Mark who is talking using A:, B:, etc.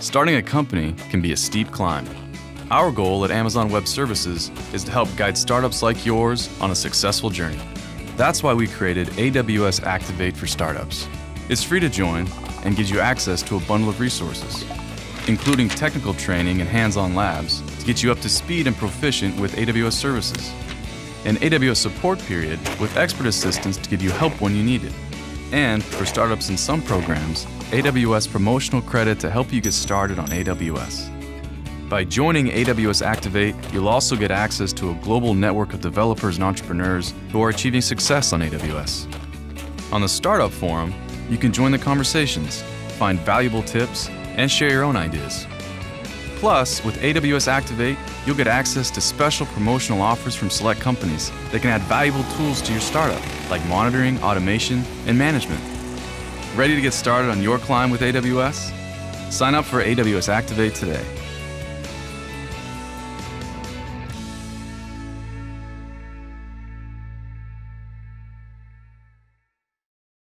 A: Starting a company can be a steep climb. Our goal at Amazon Web Services is to help guide startups like yours on a successful journey. That's why we created AWS Activate for Startups. It's free to join and gives you access to a bundle of resources, including technical training and hands on labs to get you up to speed and proficient with AWS services, an AWS support period with expert assistance to give you help when you need it, and for startups in some programs, AWS promotional credit to help you get started on AWS. By joining AWS Activate, you'll also get access to a global network of developers and entrepreneurs who are achieving success on AWS. On the Startup Forum, you can join the conversations, find valuable tips, and share your own ideas. Plus, with AWS Activate, you'll get access to special promotional offers from select companies that can add valuable tools to your startup, like monitoring, automation, and management. Ready to get started on your climb with AWS? Sign up for AWS Activate today.